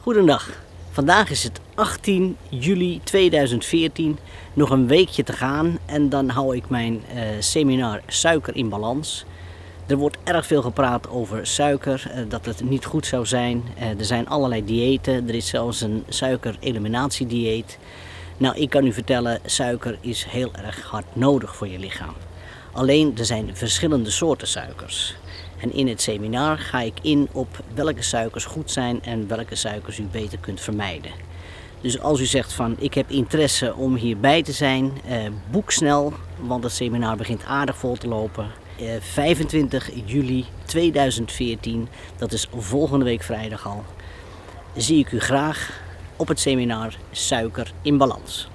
Goedendag. Vandaag is het 18 juli 2014. Nog een weekje te gaan en dan hou ik mijn eh, seminar Suiker in Balans. Er wordt erg veel gepraat over suiker, eh, dat het niet goed zou zijn. Eh, er zijn allerlei diëten, er is zelfs een suikereliminatiedieet. Nou, ik kan u vertellen, suiker is heel erg hard nodig voor je lichaam. Alleen er zijn verschillende soorten suikers. En in het seminar ga ik in op welke suikers goed zijn en welke suikers u beter kunt vermijden. Dus als u zegt van ik heb interesse om hierbij te zijn, eh, boek snel, want het seminar begint aardig vol te lopen. Eh, 25 juli 2014, dat is volgende week vrijdag al, zie ik u graag op het seminar Suiker in Balans.